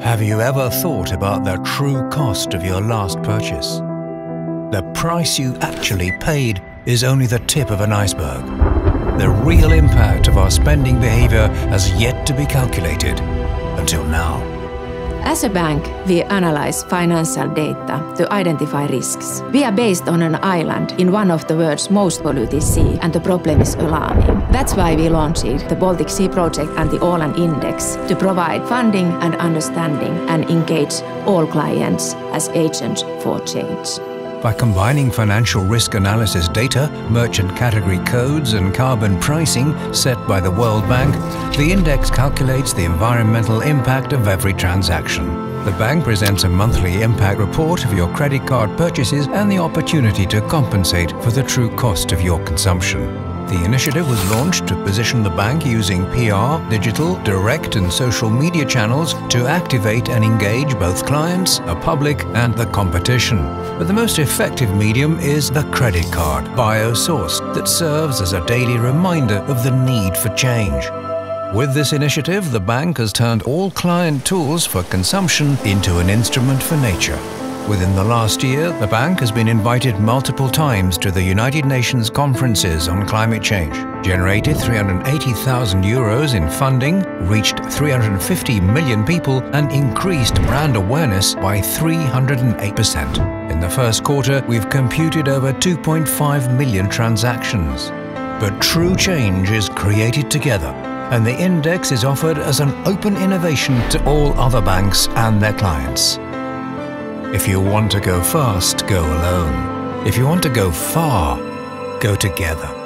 Have you ever thought about the true cost of your last purchase? The price you actually paid is only the tip of an iceberg. The real impact of our spending behavior has yet to be calculated until now. As a bank, we analyze financial data to identify risks. We are based on an island in one of the world's most polluted sea, and the problem is alarming. That's why we launched the Baltic Sea Project and the Åland Index to provide funding and understanding and engage all clients as agents for change. By combining financial risk analysis data, merchant category codes, and carbon pricing set by the World Bank, the index calculates the environmental impact of every transaction. The bank presents a monthly impact report of your credit card purchases and the opportunity to compensate for the true cost of your consumption. The initiative was launched to position the bank using PR, digital, direct and social media channels to activate and engage both clients, the public and the competition. But the most effective medium is the credit card, biosourced, that serves as a daily reminder of the need for change. With this initiative, the bank has turned all client tools for consumption into an instrument for nature. Within the last year, the bank has been invited multiple times to the United Nations conferences on climate change, generated 380,000 euros in funding, reached 350 million people, and increased brand awareness by 308%. In the first quarter, we've computed over 2.5 million transactions. But true change is created together, and the index is offered as an open innovation to all other banks and their clients. If you want to go fast, go alone. If you want to go far, go together.